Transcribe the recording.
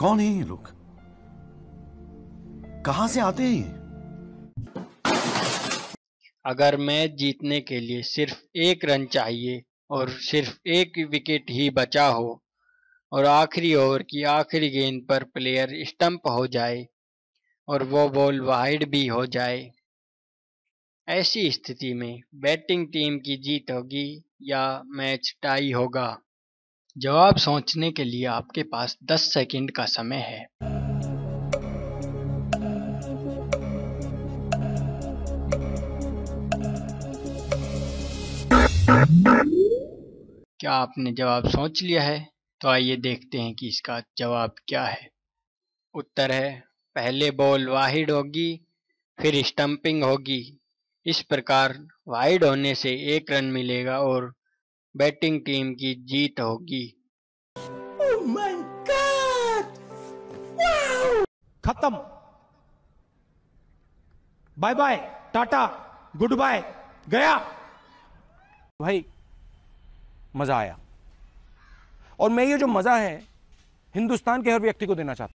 कौन है ये लोग? कहाँ से आते हैं ये? अगर मैच जीतने के लिए सिर्फ़ एक रन चाहिए और सिर्फ़ एक विकेट ही बचा हो और आखिरी ओवर की आखिरी गेंद पर प्लेयर स्टंप हो जाए और वो बॉल वाइड भी हो जाए, ऐसी स्थिति में बैटिंग टीम की जीत होगी या मैच टाई होगा? जवाब सोचने के लिए आपके पास 10 सेकंड का समय है। क्या आपने जवाब सोच लिया है? तो आइए देखते हैं कि इसका जवाब क्या है। उत्तर है, पहले बॉल वाहिड होगी, फिर स्टंपिंग होगी। इस प्रकार वाइड होने से एक रन मिलेगा और बैटिंग टीम की जीत होगी। खत्म। Bye bye tata goodbye गया। भाई मज़ा आया। और मैं ये जो मज़ा है हिंदुस्तान के हर व्यक्ति को देना चाहता हूँ।